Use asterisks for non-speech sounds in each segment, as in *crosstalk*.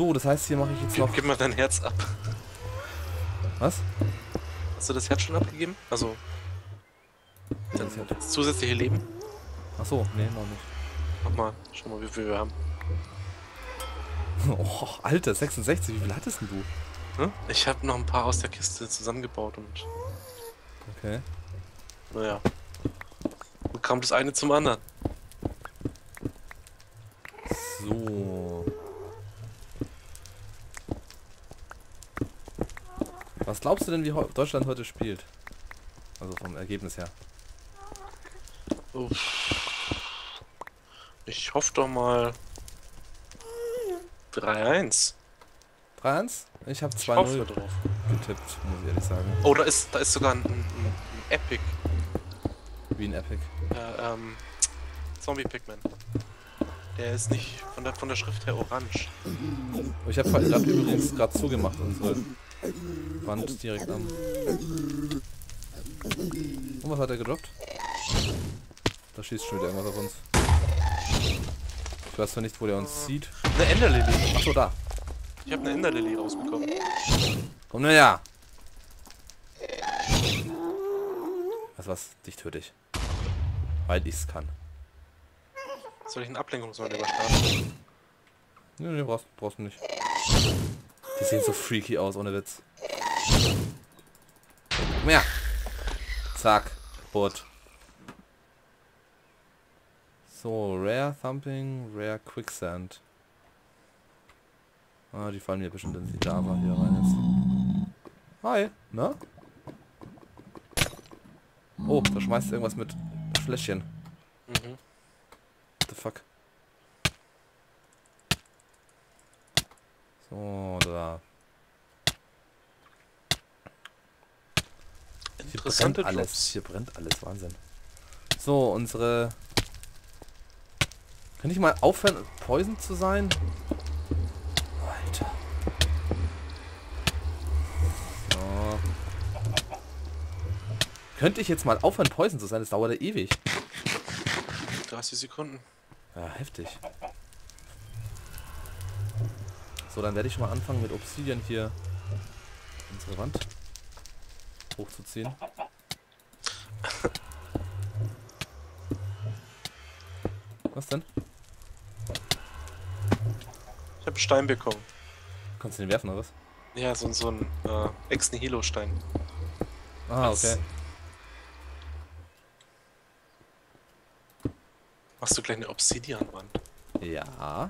So, das heißt, hier mache ich jetzt noch... gib mal dein Herz ab. Was? Hast du das Herz schon abgegeben? Also, das das zusätzliche Leben? Ach so, nee, noch nicht. Mach mal, schau mal, wie viel wir haben. Oh, Alter, 66, wie viel hattest denn du? Hm? Ich habe noch ein paar aus der Kiste zusammengebaut und, Okay. naja. Und kam das eine zum anderen. So. Was glaubst du denn, wie Deutschland heute spielt? Also vom Ergebnis her. Uff. Ich hoffe doch mal 3-1. 3-1? Ich habe Ich hoffe 2-0 drauf. getippt, muss ich ehrlich sagen. Oh, da ist, da ist sogar ein, ein, ein Epic Wie ein Epic. äh, ähm, Zombie Pigman. Der ist nicht von der, von der Schrift her orange. Ich habe gerade übrigens gerade zugemacht, unsere Wand direkt am. Und was hat er gedroppt? Da schießt schon wieder irgendwas auf uns. Ich weiß zwar nicht, wo der uns sieht. Eine Enderlily. Achso, da. Ich habe eine Enderlily rausbekommen. Komm nur her! Was was? Dich töte ich. Weil ich's kann. Soll ich einen Ablenkungsmanöver starten? Nee, nee, brauchst, brauchst du nicht. Die sehen so freaky aus, ohne Witz. Komm her! Zack. Boot. So, Rare Thumping, Rare Quicksand. Ah, die fallen mir bestimmt in die Lava hier rein jetzt. Hi, na? Oh, da schmeißt irgendwas mit Fläschchen. Mhm. What the fuck? So, da. Hier brennt Interessante alles. Hier brennt alles. Wahnsinn. So, unsere... Kann ich mal aufhören, Poison zu sein? Alter. So. Könnte ich jetzt mal aufhören, Poison zu sein? Das dauert ja ewig. 30 Sekunden. Ja, heftig. So, dann werde ich schon mal anfangen mit Obsidian hier unsere Wand hochzuziehen. Was denn? Ich habe einen Stein bekommen. Kannst du den werfen oder was? Ja, so, so ein äh, Ex Nihilo Stein. Ah, Was? okay. Machst du gleich eine Obsidian-Wand? Ja.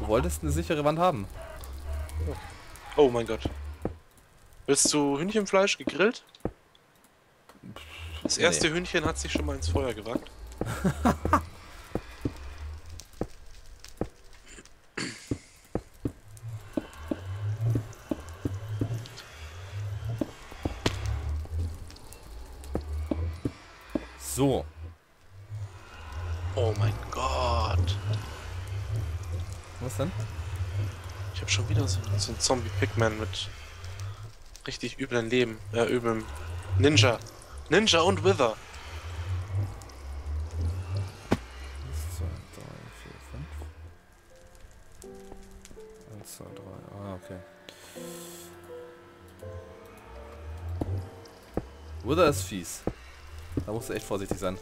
Du wolltest eine sichere Wand haben. Oh mein Gott. Willst du Hühnchenfleisch gegrillt? Das Nee. erste Hühnchen hat sich schon mal ins Feuer gewagt. *laughs* So. Oh mein Gott. Was denn? Ich habe schon wieder so, einen Zombie-Pigman mit richtig üblen Leben. Äh, üblem Ninja. Ninja und Wither. 1, 2, 3, 4, 5. 1, 2, 3. Ah, okay. Wither ist fies. Da musst du echt vorsichtig sein.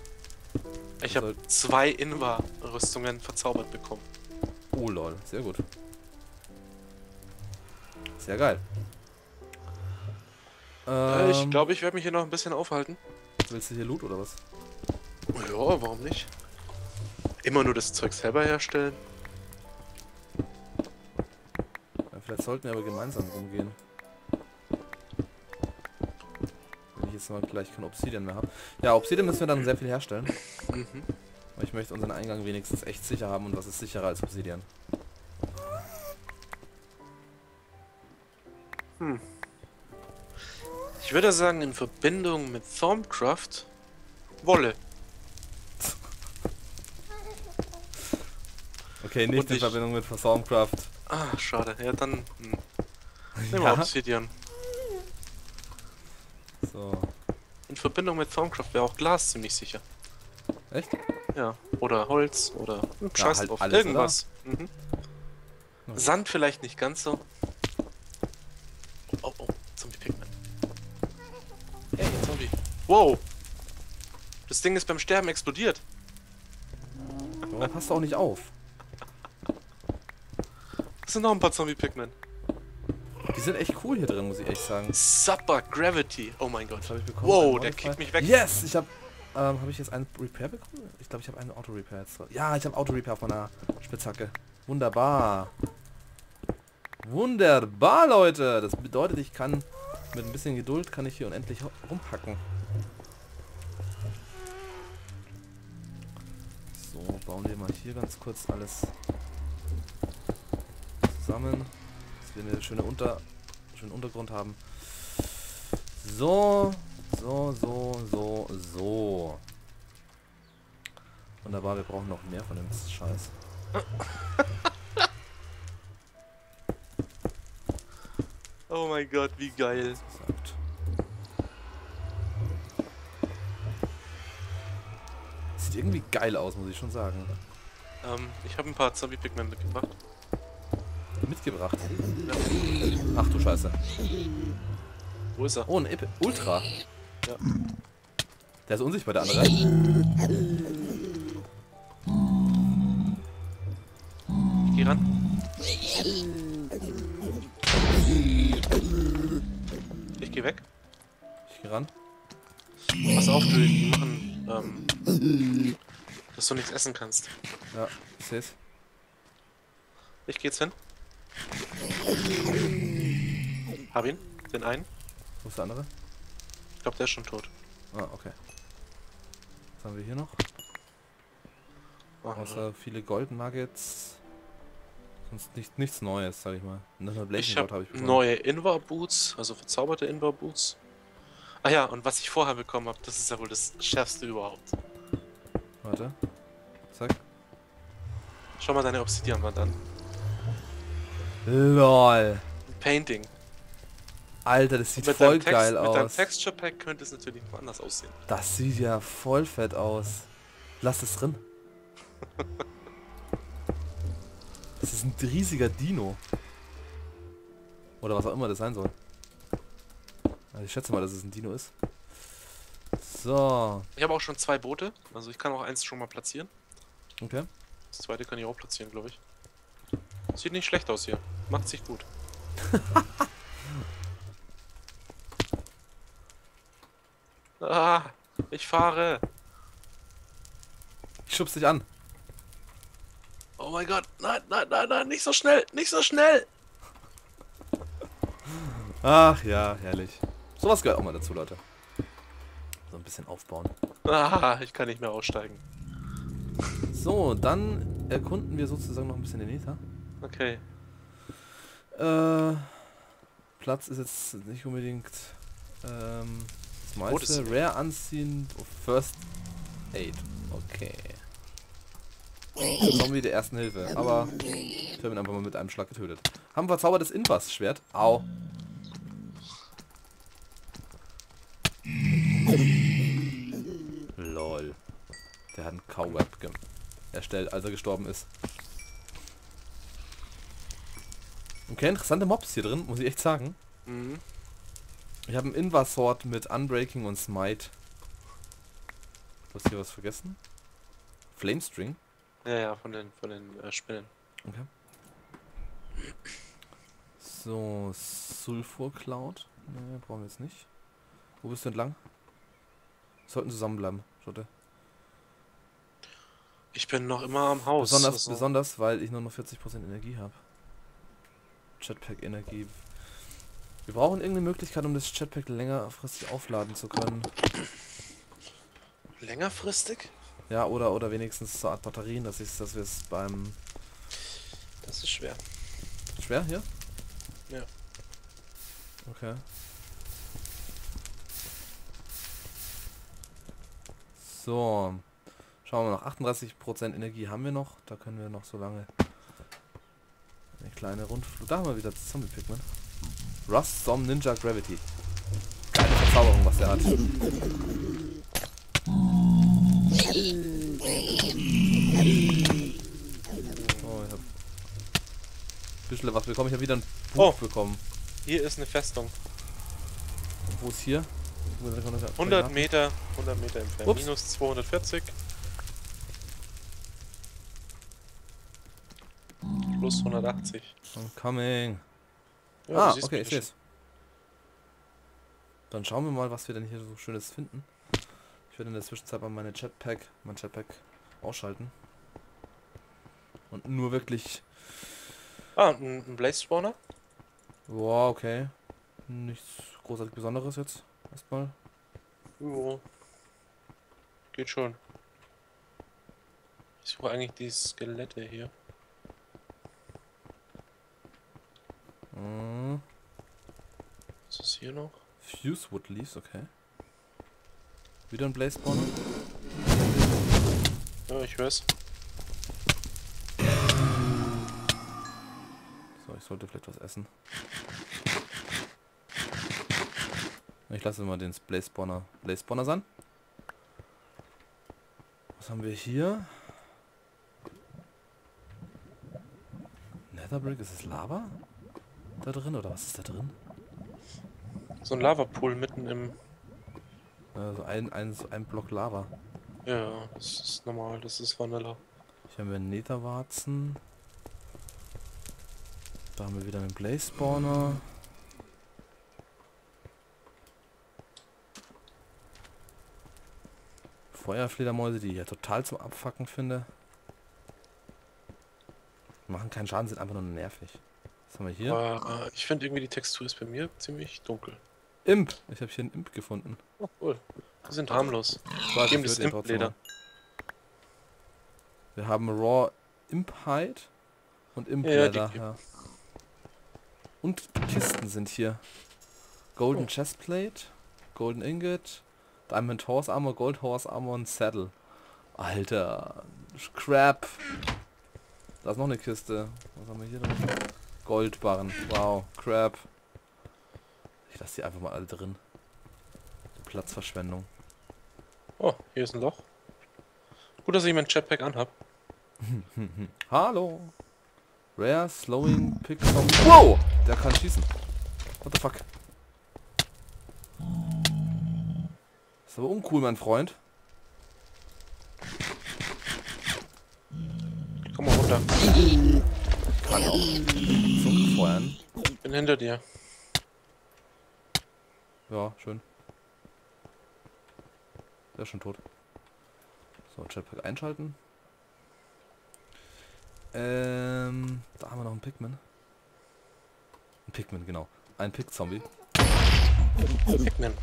Ich habe zwei Inva-Rüstungen verzaubert bekommen. Oh lol, sehr gut. Sehr geil. Äh, ich Ähm, glaube, ich werde mich hier noch ein bisschen aufhalten. Willst du hier Loot oder was? Ja, warum nicht? Immer nur das Zeug selber herstellen. Ja, vielleicht sollten wir aber gemeinsam rumgehen. Wenn ich jetzt mal gleich kein Obsidian mehr habe. Ja, Obsidian müssen wir dann sehr viel herstellen. Mhm. Ich möchte unseren Eingang wenigstens echt sicher haben und was ist sicherer als Obsidian? Ich würde sagen, in Verbindung mit Thorncraft, Wolle. Okay, nicht Und in ich- Verbindung mit Stormcraft. Ah, schade. Ja, dann hm. nehmen wir Ja. Obsidian. So. In Verbindung mit Thorncraft wäre auch Glas ziemlich sicher. Echt? Ja. Oder Holz oder hm, Ja, Scheiß halt drauf. alles, Irgendwas. Mhm. Sand vielleicht nicht ganz so. Wow! Das Ding ist beim Sterben explodiert. Warum passt du auch nicht auf? Es sind noch ein paar Zombie-Pigmen. Die sind echt cool hier drin, muss ich echt sagen. Super Gravity. Oh mein Gott. Was habe ich bekommen? Wow, der kickt mich weg. Yes! Ich habe ähm, habe ich jetzt einen Repair bekommen? Ich glaube, ich habe einen Auto-Repair jetzt. Ja, ich habe Auto-Repair auf meiner Spitzhacke. Wunderbar. Wunderbar, Leute. Das bedeutet, ich kann mit ein bisschen Geduld kann ich hier unendlich rumhacken. So, bauen wir mal hier ganz kurz alles zusammen, dass wir eine schöne Unter schönen Untergrund haben. So, so, so, so, so. Wunderbar, wir brauchen noch mehr von dem Scheiß. *laughs* Oh mein Gott, wie geil. Sieht irgendwie geil aus, muss ich schon sagen. Ähm, ich habe ein paar Zombie-Pigmen mitgebracht. Mitgebracht. Ach du Scheiße. Wo ist er? Oh, ein Ep Ultra. Ja. Der ist unsichtbar, der andere. Ich geh ran. Pass auf, du, die machen, ähm, dass du nichts essen kannst. Ja, ich seh's. Ich geh jetzt hin. Hab ihn, den einen. Wo ist der andere? Ich glaube, der ist schon tot. Ah, okay. Was haben wir hier noch? Oh, Außer viele Gold Nuggets. Sonst nicht, nichts Neues, sag ich mal. Noch eine ich habe ich bekommen. neue Invar Boots, also verzauberte Invar Boots. Ah ja, und was ich vorher bekommen habe, das ist ja wohl das schärfste überhaupt. Warte. Zack. Schau mal deine Obsidianwand an. LOL. Painting. Alter, das sieht voll Text, geil mit deinem aus. Texture Pack könnte es natürlich noch anders aussehen. Das sieht ja voll fett aus. Lass es drin. *laughs* Das ist ein riesiger Dino. Oder was auch immer das sein soll. Also ich schätze mal, dass es ein Dino ist. So, Ich habe auch schon zwei Boote, also ich kann auch eins schon mal platzieren. okay. Das zweite kann ich auch platzieren, glaube ich. Sieht nicht schlecht aus hier. Macht sich gut. *laughs* ah, ich fahre. Ich schub's dich an. Oh mein Gott. Nein, nein, nein, nein, nicht so schnell, nicht so schnell. Ach ja, herrlich. Sowas gehört auch mal dazu, Leute. So ein bisschen aufbauen. Ah, ich kann nicht mehr aussteigen. So, dann erkunden wir sozusagen noch ein bisschen den Ether. Okay. Äh, Platz ist jetzt nicht unbedingt ähm, das meiste. Rare anziehen, oh, First Aid. Okay. Zombie der ersten Hilfe, aber ich habe ihn einfach mal mit einem Schlag getötet. Haben wir verzaubertes Invass-Schwert. Au. Der hat ein Cowweb erstellt, als er gestorben ist. Okay, interessante Mobs hier drin, muss ich echt sagen. Mhm. Ich habe einen Invar-Sword mit Unbreaking und Smite. Du hast hier was vergessen? Flamestring? Ja, ja, von den, von den äh, Spinnen. Okay. So, Sulfur Cloud. Ne, brauchen wir jetzt nicht. Wo bist du entlang? Wir sollten zusammenbleiben, Schotte. Ich bin noch immer am Haus. Besonders, also- besonders, weil ich nur noch 40% Energie habe. Jetpack Energie. Wir brauchen irgendeine Möglichkeit, um das Jetpack längerfristig aufladen zu können. Längerfristig? Ja, oder oder wenigstens so eine Art Batterien, dass ich dass wir es beim Das ist schwer. schwer hier? Ja. Okay. So. Schauen wir noch. 38% Energie haben wir noch. Da können wir noch so lange eine kleine Rundflug. Da haben wir wieder das Zombie Pigment. Rust Som Ninja Gravity. Geile Verzauberung, was der hat. Oh, ich hab bisschen was bekommen. Ich habe wieder ein Buch Oh. bekommen. Hier ist eine Festung. Wo ist hier? Wo ist der- 100 Meter, 100 Meter entfernt. Minus 240. Plus 180. I'm coming. Ja, ah, okay, ich sehe es. Dann schauen wir mal, was wir denn hier so Schönes finden. Ich werde in der Zwischenzeit mal meine Jetpack, mein Jetpack ausschalten. Und nur wirklich... Ah, ein, ein Blaze Spawner. Wow, okay. Nichts großartig Besonderes jetzt. Erstmal. Jo. Geht schon. Ich suche eigentlich die Skelette hier. Mhm. Was ist hier noch? Fusewood Leaves, okay. Wieder ein Blaze Spawner. Ja, ich hör's. So, ich sollte vielleicht was essen. Ich lasse mal den Blaze Spawner, Blaze Spawner sein. Was haben wir hier? Netherbrick, ist es Lava? Da drin oder was ist da drin? So ein Lavapool mitten im. Also ein, ein, so ein Block Lava. Ja, das ist normal, das ist Vanilla. Hier haben wir Netherwarzen. Da haben wir wieder einen Blaze Spawner. Feuerfledermäuse, die ich ja total zum Abfacken finde. Machen keinen Schaden, sind einfach nur nervig. Was haben wir hier? Aber äh, ich finde irgendwie die Textur ist bei mir ziemlich dunkel. Imp! Ich habe hier einen Imp gefunden. Oh, cool. Die sind harmlos. Ich weiß, Geben das Imp-Leder. Wir haben Raw Imp Hide und Imp Ja, ja, Und Kisten sind hier. Golden Oh. Chestplate, Golden Ingot, Diamond Horse Armor, Gold Horse Armor und Saddle. Alter, Crap. Da ist noch eine Kiste. Was haben wir hier drin? Goldbarren. Wow, Crap. Ich lasse die einfach mal alle drin. Platzverschwendung. Oh, hier ist ein Loch. Gut, dass ich mein Jetpack anhab. *laughs* Hallo. Rare, Slowing, Pick from... Wow! Der kann schießen. What the fuck? Ist aber uncool, mein Freund. Bin hinter dir. Ja, schön. Der ist schon tot. So, Jetpack einschalten. Ähm, da haben wir noch einen Pikmin. Ein Pikmin, genau. Ein Pick-Zombie. Pikmin.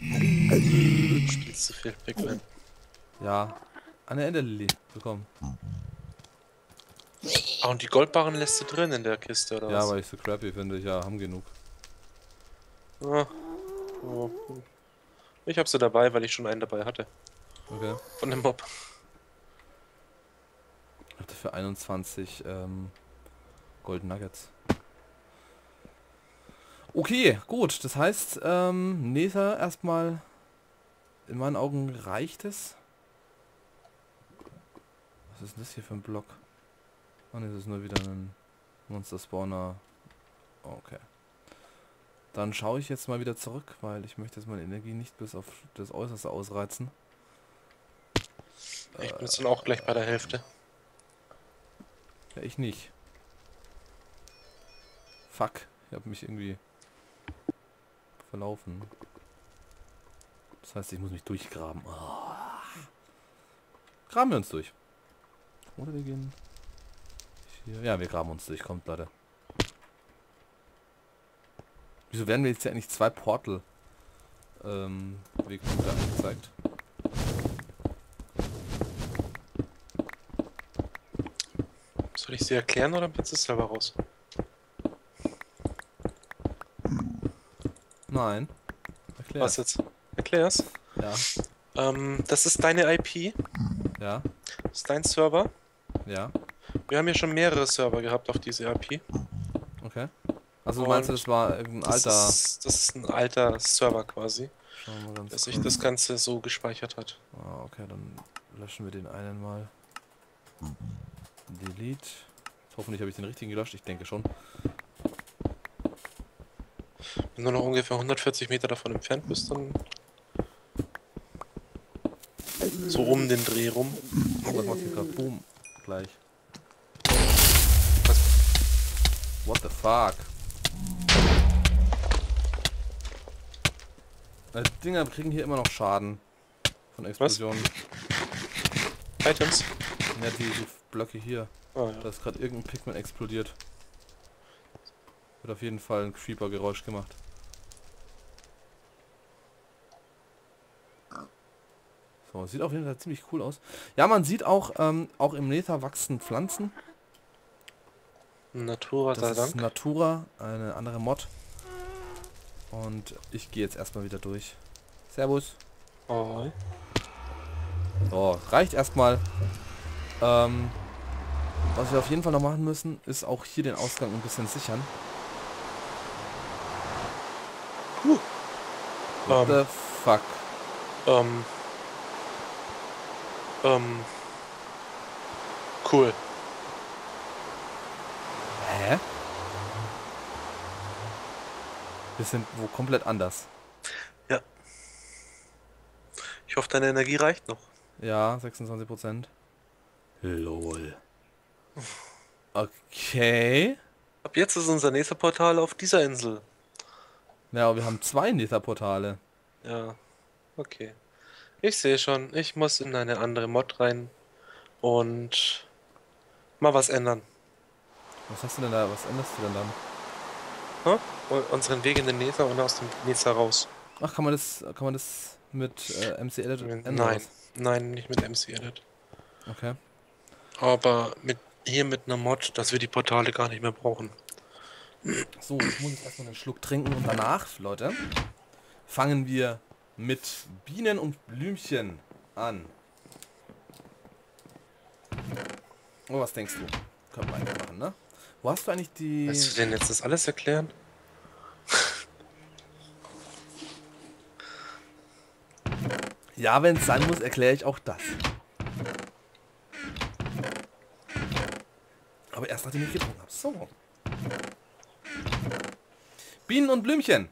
Du spielst zu viel Pikmin. Ja, eine Enderlily bekommen. Ah, und die Goldbarren lässt du drin in der Kiste, oder Ja, was? weil ich so crappy finde. Ja, haben genug. Ah. Oh. Ich hab sie dabei, weil ich schon einen dabei hatte. Okay. Von dem Mob. Ich hatte für 21 ähm, Golden Nuggets. Okay, gut. Das heißt, ähm, Nether erstmal in meinen Augen reicht es. Was ist denn das hier für ein Block? Oh ne, das ist nur wieder ein Monster Spawner. Okay. Dann schaue ich jetzt mal wieder zurück, weil ich möchte jetzt meine Energie nicht bis auf das Äußerste ausreizen. Ich bin jetzt dann auch gleich bei der Hälfte. Ja, ich nicht. Fuck, ich habe mich irgendwie verlaufen. Das heißt, ich muss mich durchgraben. Oh. Graben wir uns durch. Oder wir gehen hier. Ja, wir graben uns durch. Kommt, Leute. Wieso werden mir jetzt ja eigentlich zwei Portal ähm, Wegpunkte angezeigt? Soll ich sie erklären oder willst du selber raus? Nein. Erklär. Was jetzt? Erklär's. Ja, Ähm, das ist deine IP, ja, das ist dein Server. ja. Wir haben ja schon mehrere Server gehabt auf diese IP. Okay. Also du meinst, das war Das alter... ist, das ist ein alter Server quasi, der sich das Ganze so gespeichert hat. Ah, okay, dann löschen wir den einen mal. Delete. Hoffentlich habe ich den richtigen gelöscht. Ich denke schon. Wenn du noch ungefähr 140 Meter davon entfernt bist, dann so um den Dreh rum. Oh, was macht hier gerade? Boom. Gleich. What the fuck? Äh, Dinger kriegen hier immer noch Schaden. Von Explosionen. Items? Ja, die, die Blöcke hier. Ah, ja. Da ist gerade irgendein Pigment explodiert. Wird auf jeden Fall ein Creeper-Geräusch gemacht. So, sieht auf jeden Fall ziemlich cool aus. Ja, man sieht auch, ähm, auch im Nether wachsen Pflanzen. Natura sei Das ist Dank. Natura, eine andere Mod. Und ich gehe jetzt erstmal wieder durch. Servus. Oh. So, reicht erstmal. Ähm, was wir auf jeden Fall noch machen müssen, ist auch hier den Ausgang ein bisschen sichern. Puh. What Ähm. the fuck? Ähm. Ähm. Cool. Wir sind wo komplett anders. Ich hoffe, deine Energie reicht noch. Ja, 26%. Lol. Okay. Ab jetzt ist unser nächster Portal auf dieser Insel. Ja, aber wir haben zwei Nether-Portale. Ja. Okay. Ich sehe schon, ich muss in eine andere Mod rein und mal was ändern. Was hast du denn da? Was änderst du denn dann? Und unseren Weg in den Nether und aus dem Nether raus. Ach, kann man das, kann man das mit äh, MC Edit ändern? Nein, nein, nicht mit MC Edit. Okay. Aber mit hier mit einer Mod, dass wir die Portale gar nicht mehr brauchen. So, jetzt muss ich erstmal einen Schluck trinken und danach, Leute, fangen wir mit Bienen und Blümchen an. Oh, was denkst du? Können wir eigentlich machen, ne? Wo hast du eigentlich die... Willst du denn jetzt das alles erklären? *laughs* Ja, wenn es sein muss, erkläre ich auch das. Aber erst nachdem ich getrunken habe. So. Bienen und Blümchen.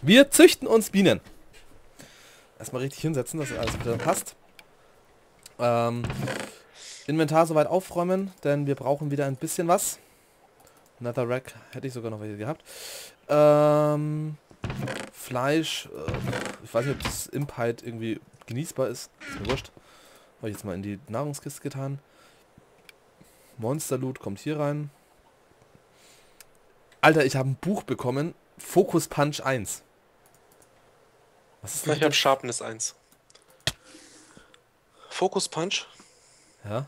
Wir züchten uns Bienen. Erstmal richtig hinsetzen, dass alles wieder passt. Ähm, Inventar soweit aufräumen, denn wir brauchen wieder ein bisschen was. Netherrack hätte ich sogar noch welche gehabt. Ähm, Fleisch, äh, ich weiß nicht, ob das Impite irgendwie genießbar ist. Ist mir wurscht. Habe ich jetzt mal in die Nahrungskiste getan. Monster Loot kommt hier rein. Alter, ich habe ein Buch bekommen. Focus Punch 1. Was ist Ich das? habe Sharpness 1. Focus Punch, Ja.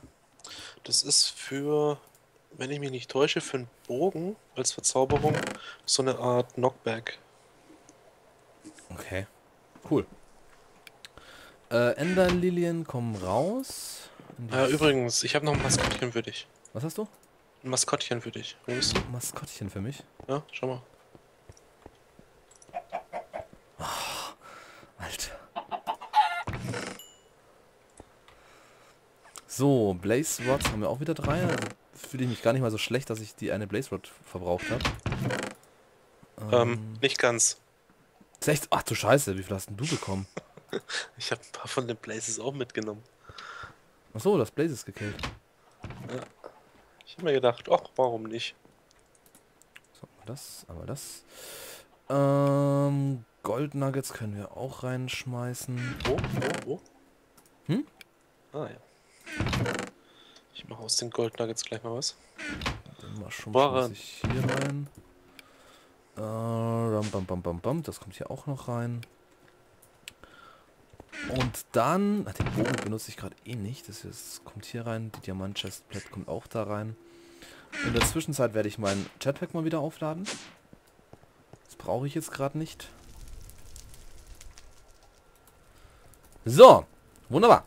Das ist für, wenn ich mich nicht täusche, für einen Bogen als Verzauberung so eine Art Knockback. Okay. Cool. Äh, Enderlilien kommen raus. Ja, übrigens, ich habe noch ein Maskottchen für dich. Was hast du? Ein Maskottchen für dich. Willst du? Maskottchen für mich. Ja, schau mal. Alter. So, Blaze Rods haben wir auch wieder drei. Also fühle ich mich gar nicht mal so schlecht, dass ich die eine Blaze Rod verbraucht habe. Ähm, nicht ganz. echt, ach du Scheiße, wie viel hast denn du bekommen? *laughs* Ich habe ein paar von den Blazes auch mitgenommen. Achso, das Blazes gekillt. Ich habe mir gedacht, ach, warum nicht? So, das, einmal das. Ähm, Gold Nuggets können wir auch reinschmeißen. Wo? Wo? Wo? Hm? Ah ja. Ich mache aus den Gold Nuggets gleich mal was. Mushroom Woran? schmeiß ich hier rein. Äh, ram, bam, bam, bam, bam. Das kommt hier auch noch rein. Und dann, ach, den Bogen benutze ich gerade eh nicht. Das ist, kommt hier rein. Die Diamant Chestplate kommt auch da rein. In der Zwischenzeit werde ich mein Jetpack mal wieder aufladen. Das brauche ich jetzt gerade nicht. So, wunderbar.